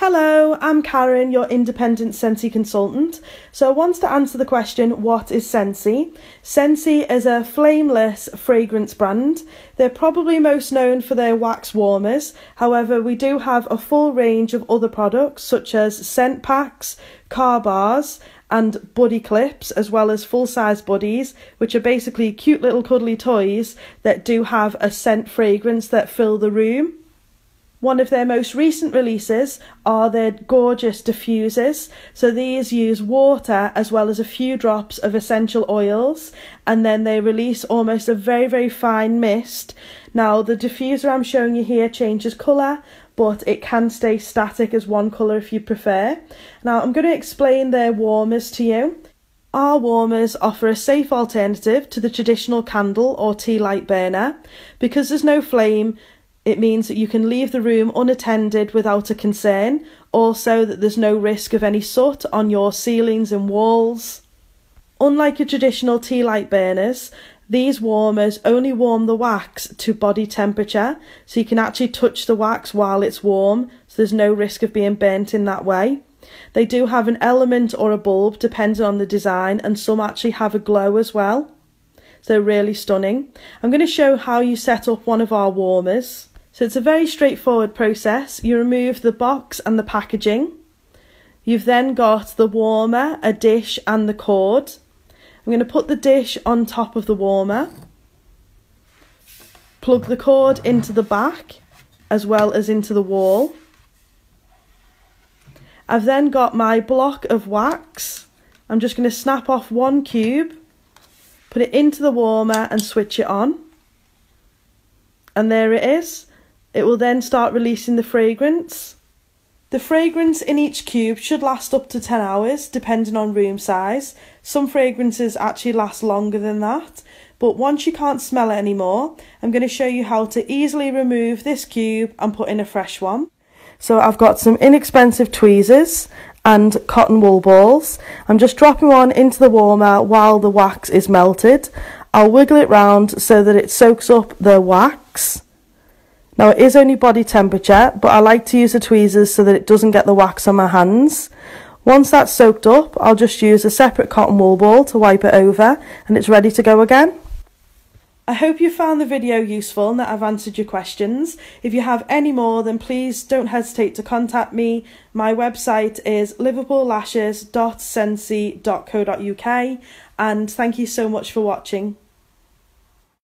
Hello, I'm Karen, your independent Scentsy consultant. So I want to answer the question, what is Scentsy? Scentsy is a flameless fragrance brand. They're probably most known for their wax warmers. However, we do have a full range of other products such as scent packs, car bars, and buddy clips, as well as full size buddies, which are basically cute little cuddly toys that do have a scent fragrance that fill the room. One of their most recent releases are their gorgeous diffusers. So these use water as well as a few drops of essential oils and then they release almost a very, very fine mist. Now the diffuser I'm showing you here changes colour but it can stay static as one colour if you prefer. Now I'm going to explain their warmers to you. Our warmers offer a safe alternative to the traditional candle or tea light burner. Because there's no flame, it means that you can leave the room unattended without a concern, also that there's no risk of any soot on your ceilings and walls. Unlike your traditional tea light burners, these warmers only warm the wax to body temperature, so you can actually touch the wax while it's warm, so there's no risk of being burnt in that way. They do have an element or a bulb depending on the design, and some actually have a glow as well. So really stunning. I'm going to show how you set up one of our warmers. So it's a very straightforward process. You remove the box and the packaging. You've then got the warmer, a dish and the cord. I'm going to put the dish on top of the warmer. Plug the cord into the back as well as into the wall. I've then got my block of wax. I'm just going to snap off one cube, put it into the warmer and switch it on. And there it is. It will then start releasing the fragrance. The fragrance in each cube should last up to 10 hours depending on room size. Some fragrances actually last longer than that. But once you can't smell it anymore, I'm going to show you how to easily remove this cube and put in a fresh one. So I've got some inexpensive tweezers and cotton wool balls. I'm just dropping one into the warmer while the wax is melted. I'll wiggle it round so that it soaks up the wax. Now it is only body temperature, but I like to use the tweezers so that it doesn't get the wax on my hands. Once that's soaked up, I'll just use a separate cotton wool ball to wipe it over and it's ready to go again. I hope you found the video useful and that I've answered your questions. If you have any more, then please don't hesitate to contact me. My website is liverpoollashes.scentsy.co.uk and thank you so much for watching.